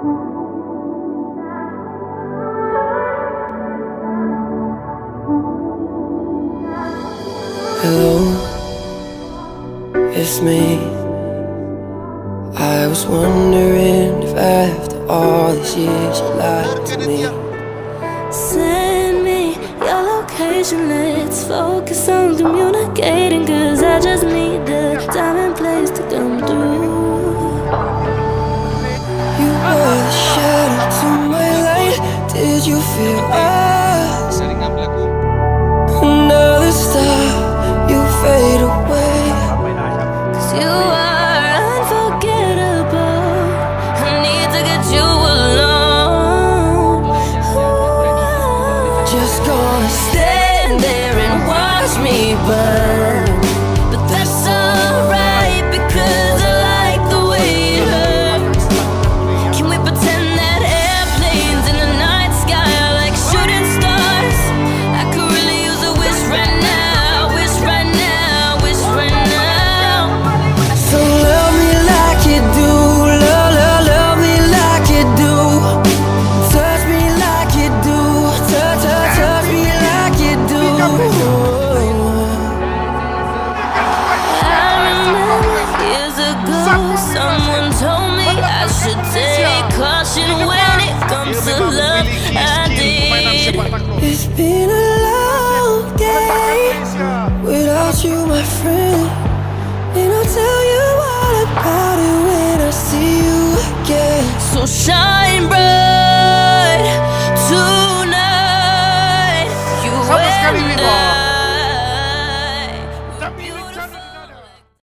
Hello, it's me. I was wondering if after all these years you lied to me. Send me your location, let's focus on communicating. Cause I just need the time and place to come through. Feel us? Sering ngambil. Another star, you fade away. Cause you are unforgettable. I need to get you alone. Ooh. Just gonna stand there and watch me burn. Someone told me I should take caution when it comes to love. I did. It's been a long day without you, my friend. And I'll tell you all about it when I see you again. So shine bright.